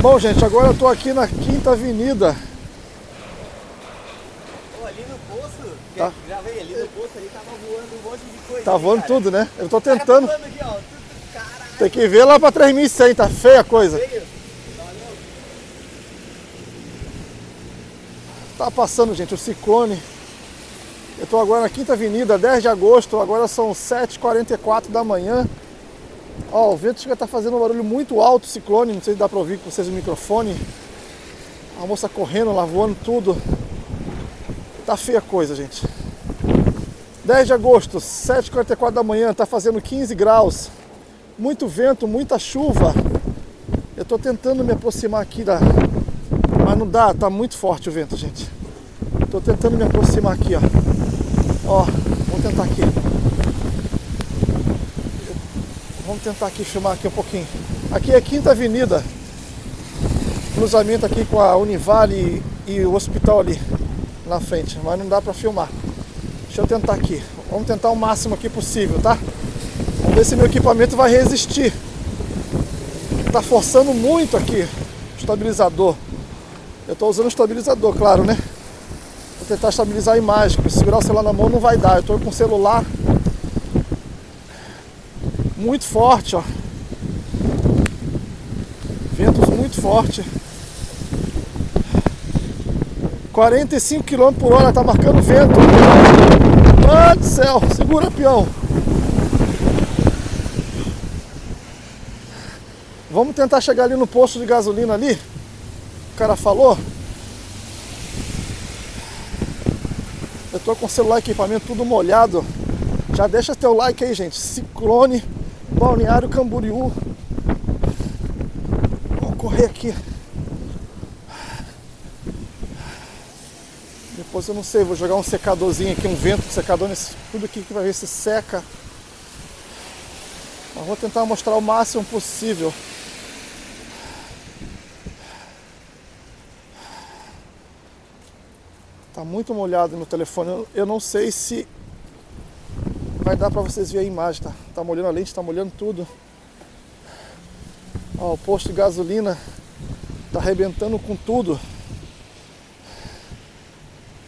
Bom, gente, agora eu tô aqui na Quinta Avenida. Pô, ali no poço, Tá. gravei ali no poço, ali tava voando um monte de coisa. Tá voando cara. tudo, né? Eu tô tentando. voando aqui, ó, caralho, Tem que ver lá pra 3100, tá feia a coisa. feio. Tá passando, gente, o ciclone. Eu tô agora na Quinta Avenida, 10 de agosto, agora são 7h44 da manhã. Ó, o vento chega a tá fazendo um barulho muito alto, ciclone, não sei se dá pra ouvir com vocês o microfone. A moça correndo lá, voando tudo. Tá feia a coisa, gente. 10 de agosto, 7h44 da manhã, tá fazendo 15 graus. Muito vento, muita chuva. Eu tô tentando me aproximar aqui da, mas não dá, tá muito forte o vento, gente. Tô tentando me aproximar aqui, ó. Ó, vamos tentar aqui. Vamos tentar aqui filmar aqui um pouquinho. Aqui é Quinta Avenida. Cruzamento aqui com a Univale e, o hospital ali na frente, mas não dá pra filmar. Deixa eu tentar aqui. Vamos tentar o máximo aqui possível, tá? Vamos ver se meu equipamento vai resistir. Tá forçando muito aqui o estabilizador. Eu estou usando o estabilizador, claro, né? Vou tentar estabilizar a imagem, segurar o celular na mão não vai dar. Eu estou com o celular muito forte, ó. Ventos muito forte. 45 km por hora, tá marcando vento. Mano do céu, segura peão. Vamos tentar chegar ali no posto de gasolina ali. O cara falou. Eu tô com o celular equipamento tudo molhado. Já deixa teu like aí, gente. Ciclone, Balneário Camboriú. Vamos correr aqui. Depois eu não sei, vou jogar um secadorzinho aqui, um vento secador nesse tudo aqui que vai ver se seca. Mas vou tentar mostrar o máximo possível. Tá muito molhado no telefone. Eu não sei se vai dar pra vocês verem a imagem, tá? Tá molhando a lente, tá molhando tudo. Ó, o posto de gasolina tá arrebentando com tudo.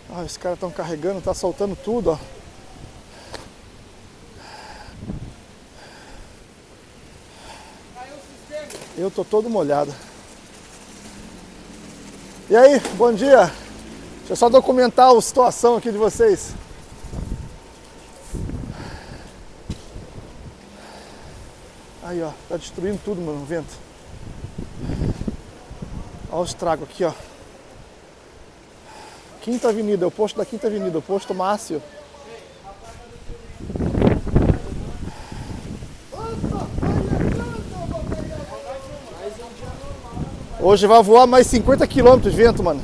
Ah, os caras estão carregando, tá soltando tudo, ó. Eu tô todo molhado. E aí, bom dia. Deixa eu só documentar a situação aqui de vocês. Aí, ó, tá destruindo tudo, mano, o vento. Olha o estrago aqui, ó. Quinta Avenida, é o posto da Quinta Avenida, o posto Márcio. Hoje vai voar mais 50 km de vento, mano.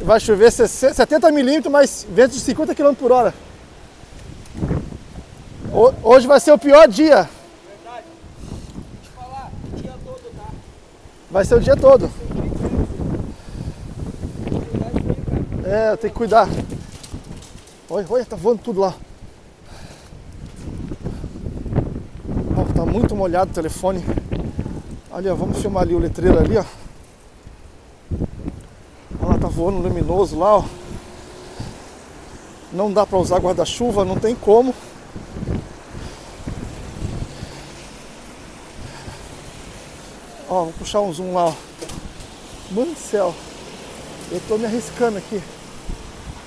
Vai chover 60 70 milímetros, mais vento de 50 km por hora. Ho- Hoje vai ser o pior dia. Verdade. Deixa eu falar, o dia todo, tá? Vai ser o dia todo. É, tem que cuidar. Olha, olha, tá voando tudo lá. Ó, tá muito molhado o telefone. Ali, ó, vamos filmar ali o letreiro ali, ó. Olha lá, tá voando luminoso lá, ó. Não dá pra usar guarda-chuva, não tem como. Ó, vou puxar um zoom lá, ó. Mano do céu. Eu tô me arriscando aqui.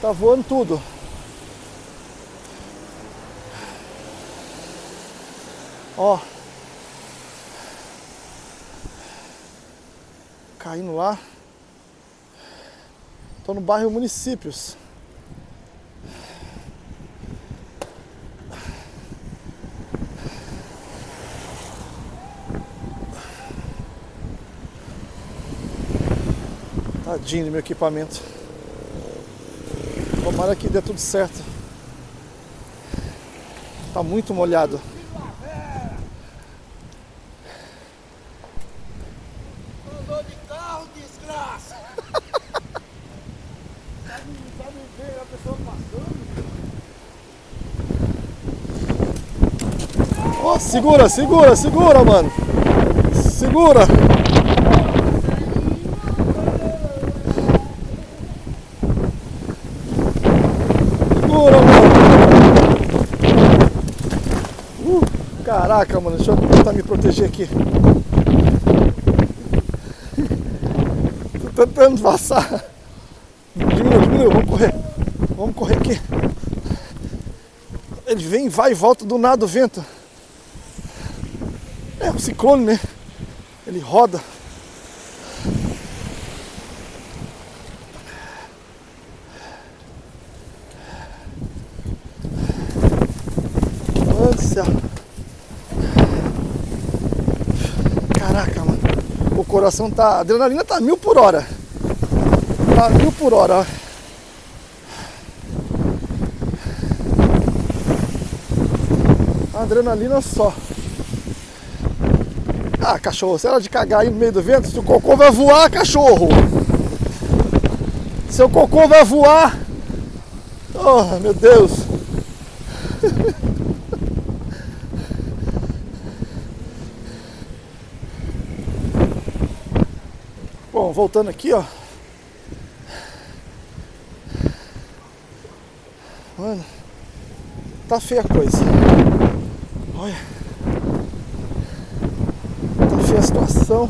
Tá voando tudo. Ó. Caindo lá. Tô no bairro Municípios. Tadinho do meu equipamento. Tomara que dê tudo certo. Tá muito molhado. Andou de carro, desgraça! sabe, sabe ver a pessoa passando? Ó, segura, segura, segura, mano. Segura. Caraca, mano, deixa eu tentar me proteger aqui. Tô tentando passar. Diminui, diminui, vamos correr. Vamos correr aqui. Ele vem, vai e volta do nada o vento. É um ciclone, né? Ele roda. Meu Deus do céu. Caraca, mano. O coração tá. A adrenalina tá mil por hora. Tá mil por hora. Adrenalina só. Ah, cachorro, se ela de cagar aí no meio do vento, seu cocô vai voar, cachorro! Seu cocô vai voar! Oh, meu Deus! Bom, voltando aqui, ó. Mano, tá feia a coisa. Olha. Tá feia a situação.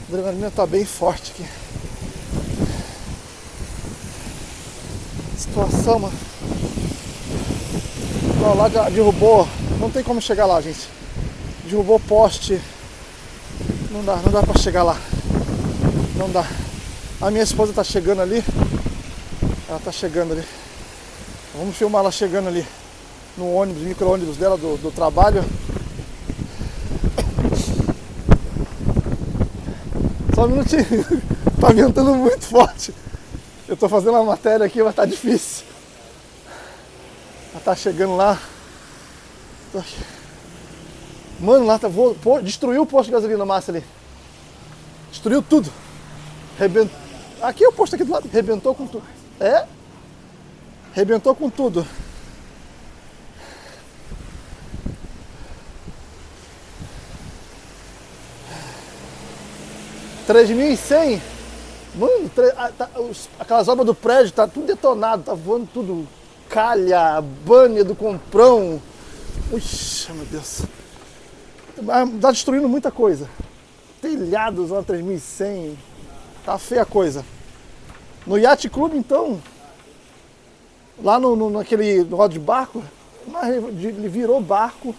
A adrenalina tá bem forte aqui. Situação, mano. Não, lá derrubou. Não tem como chegar lá, gente. Derrubou poste. Não dá, não dá pra chegar lá. Não dá. A minha esposa tá chegando ali. Ela tá chegando ali. Vamos filmar ela chegando ali no ônibus, micro-ônibus dela do, do trabalho. Só um minutinho. tá ventando muito forte. Eu tô fazendo uma matéria aqui, mas tá difícil. Ela tá chegando lá. Mano, lá tá, pô, destruiu o posto de gasolina massa ali. Destruiu tudo. Rebent... Aqui é o posto aqui do lado. Rebentou com tudo. É? Rebentou com tudo. Três mil e cem. Mano, tá- os- aquelas obras do prédio tá tudo detonado, tá voando tudo. Calha, banha do comprão. Puxa, meu Deus. Tá destruindo muita coisa. Telhados lá 3100. Tá feia a coisa. No Yacht Club, então, lá no, no, naquele roda de barco, mas ele virou barco.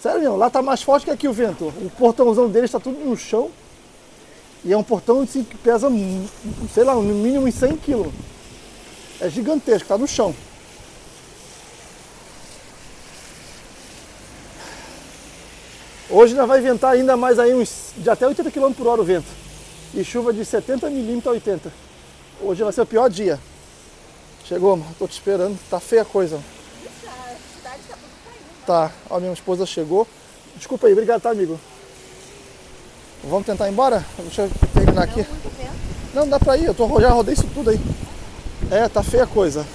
Sério mesmo, lá tá mais forte que aqui o vento. O portãozão deles está tudo no chão. E é um portão assim, que pesa, sei lá, no mínimo uns 100 quilos. É gigantesco, tá no chão. Hoje ainda vai ventar ainda mais aí uns de até 80 km por hora o vento. E chuva de 70 milímetros a 80. Hoje vai ser o pior dia. Chegou, mano. Tô te esperando. Tá feia a coisa. A cidade tá tudo caindo. Tá, ó, minha esposa chegou. Desculpa aí, obrigado, tá, amigo? Vamos tentar ir embora? Deixa eu terminar aqui. Não, dá pra ir, eu tô, já rodei isso tudo aí. É, tá feia a coisa.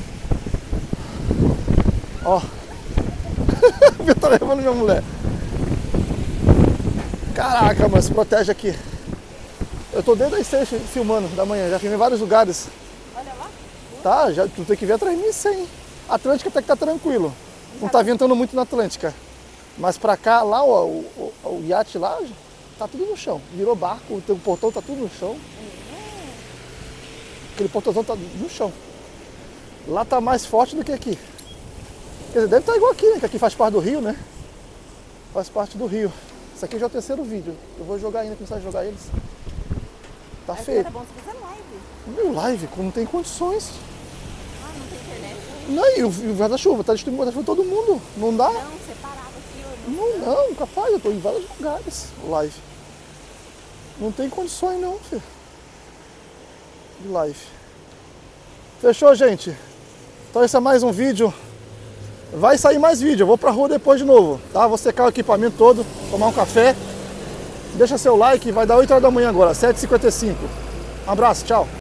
Ó. eu tô levando minha mulher. Caraca, mano, se protege aqui. Eu tô desde as seis filmando da manhã, já filmei em vários lugares. Olha lá. Tá, já, tu tem que ver atrás de mim sim. Atlântica até que tá tranquilo. Não tá ventando muito na Atlântica. Mas pra cá, lá, ó, o, o, o iate lá, tá tudo no chão. Virou barco, o portão tá tudo no chão. Aquele portãozão tá no chão. Lá tá mais forte do que aqui. Quer dizer, deve estar igual aqui, né? Que aqui faz parte do rio, né? Faz parte do rio. Isso aqui já é o terceiro vídeo. Eu vou jogar ainda, começar a jogar eles. Tá que feio. era bom você fazer live. Meu live, não tem condições. Ah, não tem internet. Não, e o, o guarda-chuva, tá destruindo guarda-chuva todo mundo. Não dá? Não, ó, Não, não, capaz, eu tô em vários lugares live. Não tem condições não, filho. De live. Fechou, gente? Então esse é mais um vídeo. Vai sair mais vídeo, eu vou pra rua depois de novo, tá? Vou secar o equipamento todo, tomar um café. Deixa seu like, vai dar 8 horas da manhã agora, 7h55. Um abraço, tchau.